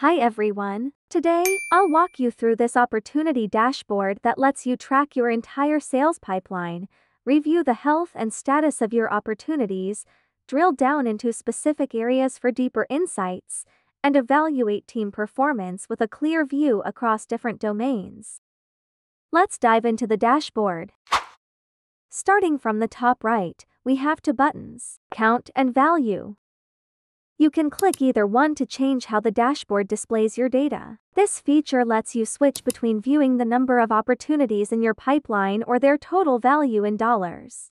Hi everyone. Today, I'll walk you through this opportunity dashboard that lets you track your entire sales pipeline, review the health and status of your opportunities, drill down into specific areas for deeper insights, and evaluate team performance with a clear view across different domains. Let's dive into the dashboard. Starting from the top right, we have two buttons, Count and Value. You can click either one to change how the dashboard displays your data. This feature lets you switch between viewing the number of opportunities in your pipeline or their total value in dollars.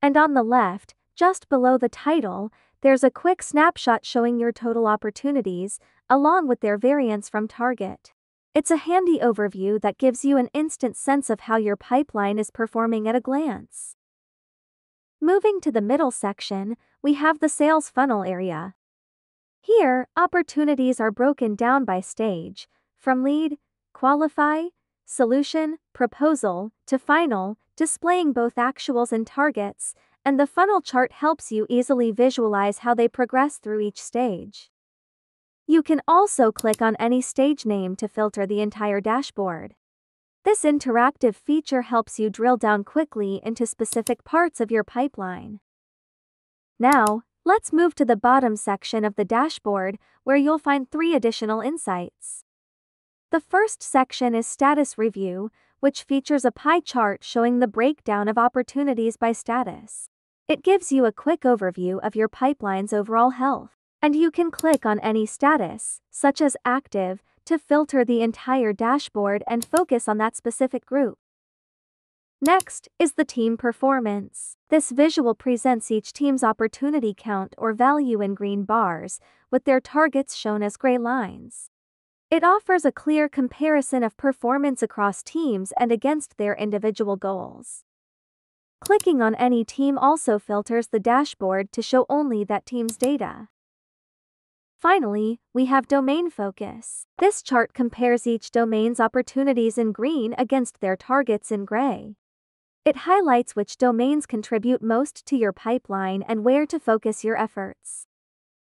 And on the left, just below the title, there's a quick snapshot showing your total opportunities, along with their variance from target. It's a handy overview that gives you an instant sense of how your pipeline is performing at a glance. Moving to the middle section, we have the sales funnel area. Here, opportunities are broken down by stage, from lead, qualify, solution, proposal, to final, displaying both actuals and targets, and the funnel chart helps you easily visualize how they progress through each stage. You can also click on any stage name to filter the entire dashboard. This interactive feature helps you drill down quickly into specific parts of your pipeline. Now, let's move to the bottom section of the dashboard where you'll find three additional insights. The first section is Status Review, which features a pie chart showing the breakdown of opportunities by status. It gives you a quick overview of your pipeline's overall health, and you can click on any status, such as active, to filter the entire dashboard and focus on that specific group. Next is the team performance. This visual presents each team's opportunity count or value in green bars, with their targets shown as gray lines. It offers a clear comparison of performance across teams and against their individual goals. Clicking on any team also filters the dashboard to show only that team's data. Finally, we have domain focus. This chart compares each domain's opportunities in green against their targets in gray. It highlights which domains contribute most to your pipeline and where to focus your efforts.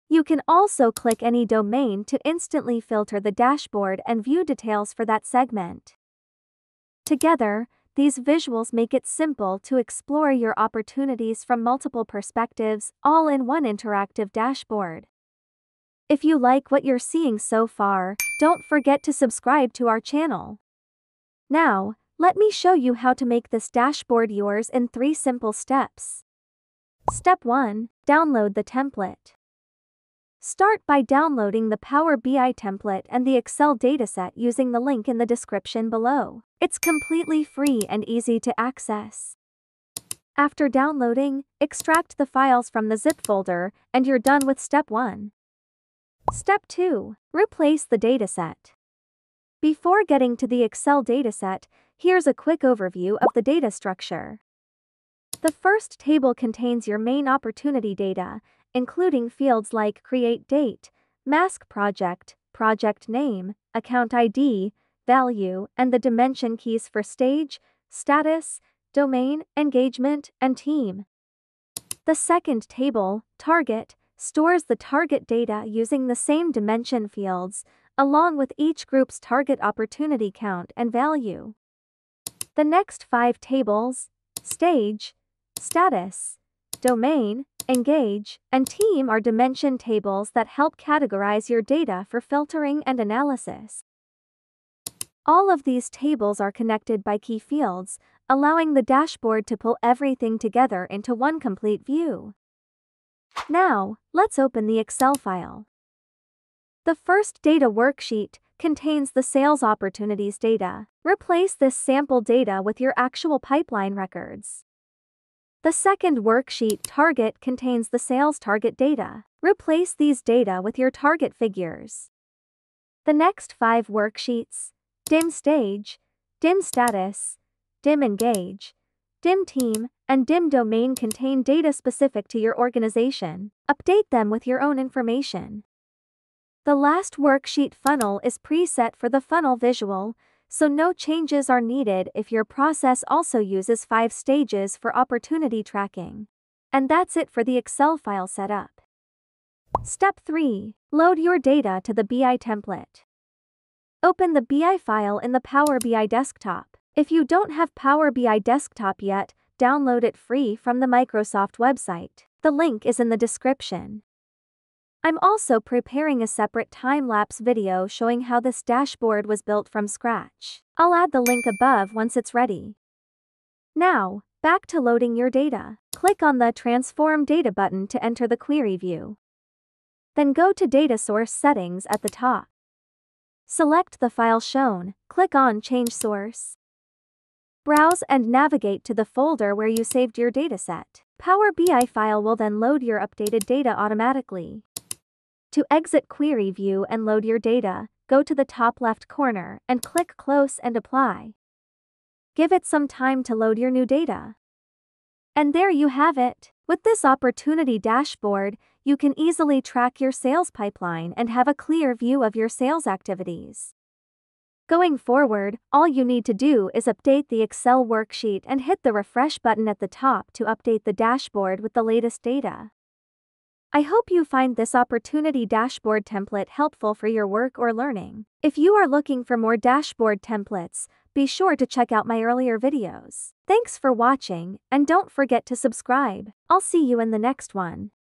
You can also click any domain to instantly filter the dashboard and view details for that segment. Together, these visuals make it simple to explore your opportunities from multiple perspectives, all in one interactive dashboard. If you like what you're seeing so far, don't forget to subscribe to our channel. Now, let me show you how to make this dashboard yours in three simple steps. Step 1. Download the template. Start by downloading the Power BI template and the Excel dataset using the link in the description below. It's completely free and easy to access. After downloading, extract the files from the zip folder, and you're done with step 1. Step 2. Replace the dataset. Before getting to the Excel dataset, Here's a quick overview of the data structure. The first table contains your main opportunity data, including fields like create date, mask project, project name, account ID, value, and the dimension keys for stage, status, domain, engagement, and team. The second table, target, stores the target data using the same dimension fields, along with each group's target opportunity count and value. The next five tables, stage, status, domain, engage, and team are dimension tables that help categorize your data for filtering and analysis. All of these tables are connected by key fields, allowing the dashboard to pull everything together into one complete view. Now, let's open the Excel file. The first data worksheet contains the sales opportunities data. Replace this sample data with your actual pipeline records. The second worksheet target contains the sales target data. Replace these data with your target figures. The next five worksheets, DIM stage, DIM status, DIM engage, DIM team, and DIM domain contain data specific to your organization. Update them with your own information. The last worksheet funnel is preset for the funnel visual, so no changes are needed if your process also uses five stages for opportunity tracking. And that's it for the Excel file setup. Step 3. Load your data to the BI template. Open the BI file in the Power BI desktop. If you don't have Power BI desktop yet, download it free from the Microsoft website. The link is in the description. I'm also preparing a separate time-lapse video showing how this dashboard was built from scratch. I'll add the link above once it's ready. Now, back to loading your data. Click on the Transform Data button to enter the query view. Then go to Data Source Settings at the top. Select the file shown, click on Change Source. Browse and navigate to the folder where you saved your dataset. Power BI file will then load your updated data automatically. To exit Query View and load your data, go to the top left corner and click Close and Apply. Give it some time to load your new data. And there you have it. With this opportunity dashboard, you can easily track your sales pipeline and have a clear view of your sales activities. Going forward, all you need to do is update the Excel worksheet and hit the refresh button at the top to update the dashboard with the latest data. I hope you find this opportunity dashboard template helpful for your work or learning. If you are looking for more dashboard templates, be sure to check out my earlier videos. Thanks for watching, and don't forget to subscribe. I'll see you in the next one.